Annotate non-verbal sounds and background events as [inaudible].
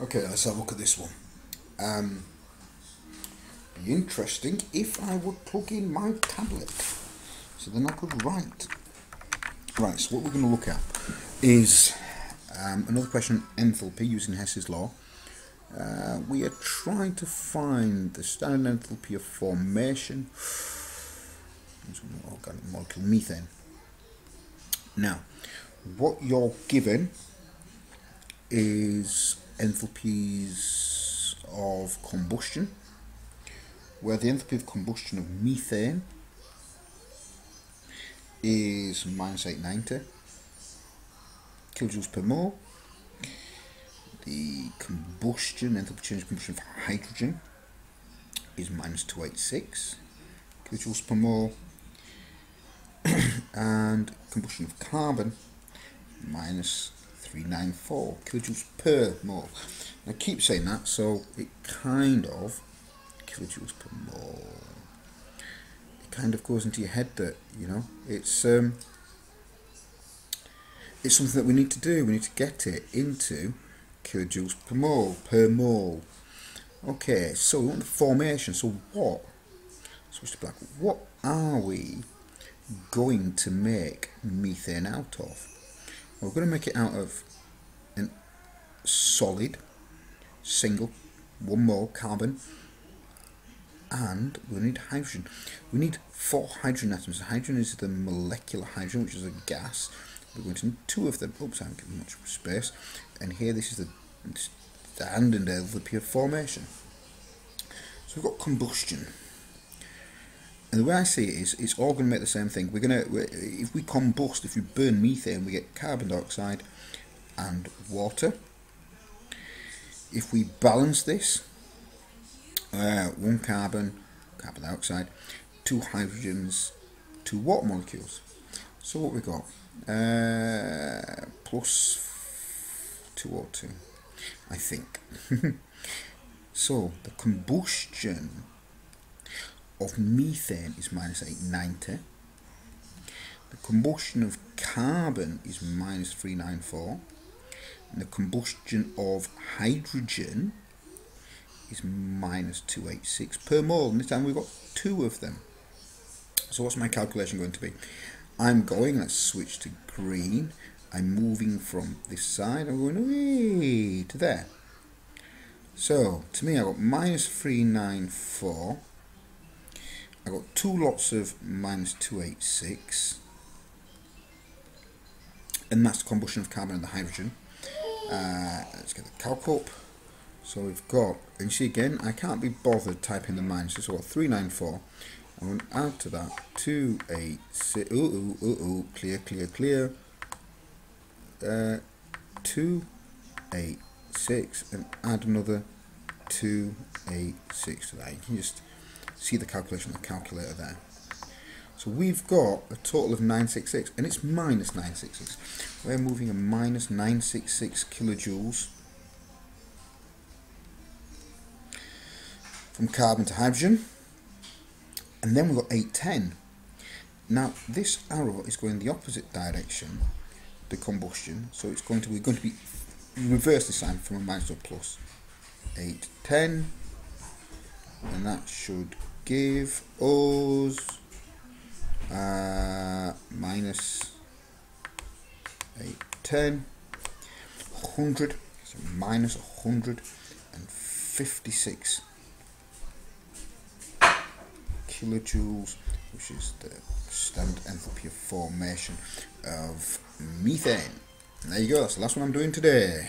Okay, let's have a look at this one. Um, be interesting if I would plug in my tablet. So then I could write. Right, so what we're going to look at is um, another question enthalpy using Hess's law. Uh, we are trying to find the standard enthalpy of formation organic molecule methane. Now, what you're given is enthalpies of combustion, where the enthalpy of combustion of methane is minus 890 kilojoules per mole. The combustion, enthalpy change of combustion of hydrogen is minus 286 kilojoules per mole. [coughs] and combustion of carbon minus 394 kilojoules per mole. I keep saying that, so it kind of kilojoules per mole. It kind of goes into your head that you know it's um, it's something that we need to do. We need to get it into kilojoules per mole per mole. Okay, so we want the formation. So what? Switch to black. What are we going to make methane out of? We're going to make it out of a solid, single, one mole carbon, and we need hydrogen. We need four hydrogen atoms. Hydrogen is the molecular hydrogen, which is a gas. We're going to need two of them. Oops, I haven't given much space. And here, this is the standard of the pure formation. So we've got combustion. And the way I see it is, it's all going to make the same thing. We're going to, if we combust, if we burn methane, we get carbon dioxide and water. If we balance this, uh, one carbon, carbon dioxide, two hydrogens, two water molecules. So what we got? Uh, plus 2O2, I think. [laughs] so the combustion of methane is minus 890. The combustion of carbon is minus 394. And the combustion of hydrogen is minus 286 per mole. And this time we've got two of them. So what's my calculation going to be? I'm going, let's switch to green. I'm moving from this side. I'm going away to there. So, to me, I've got minus 394 I got two lots of minus 286 and that's combustion of carbon and the hydrogen. Uh, let's get the calc up. So we've got, and you see again, I can't be bothered typing the minuses, so I've got 394. I'm going to add to that 286, ooh, ooh, ooh, ooh, clear, clear, clear. Uh, 286 and add another 286 to that. You can just see the calculation on the calculator there. So we've got a total of 966 and it's minus 966. We're moving a minus 966 kilojoules from carbon to hydrogen. And then we've got 810. Now this arrow is going the opposite direction, the combustion. So it's going to be going to be reverse this sign from a minus to a plus. 810 and that should give us uh, minus 8, 10, 100, so minus 156 kilojoules, which is the standard enthalpy of formation of methane. And there you go, that's the last one I'm doing today.